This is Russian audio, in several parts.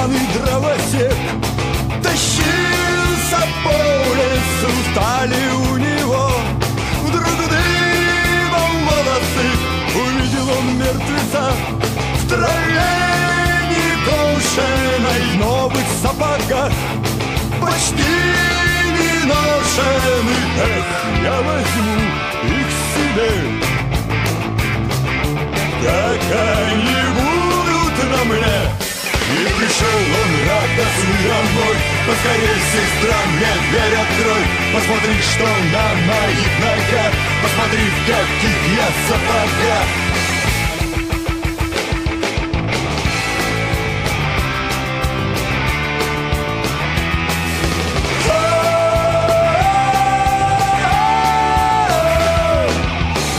пьяный дровосек Тащился по лесу, стали у него. Вдруг дымом волосы увидел он мертвеца. В траве некошенной новых сапогах Почти не ношены, эх, я возьму их себе. Как они. Пришел он радостный домой Поскорей, сестра, мне дверь открой. Посмотри, что на моих ногах. Посмотри, в каких я сапогах.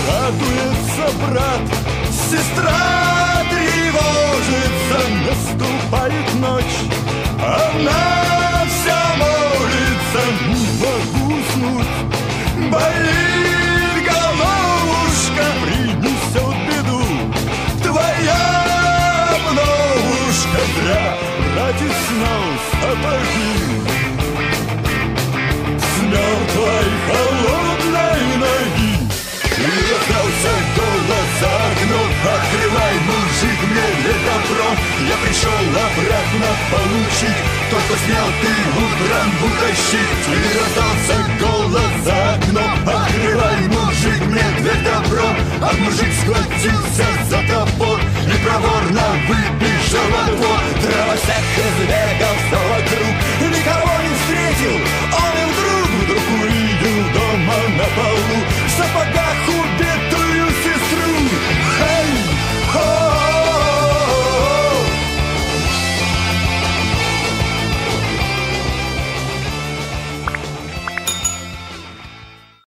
Радуется брат, сестра наступает ночь, она вся молится, не могу уснуть, болит головушка, принесет беду, твоя обновушка для братьев снов сапоги. С мертвой холодной ноги. И раздался голос То, снял ты утром утащить И раздался голос за окном. Открывай, мужик, мне дверь добро. А мужик схватился за топор И проворно выбежал во двор Дровосек разбегал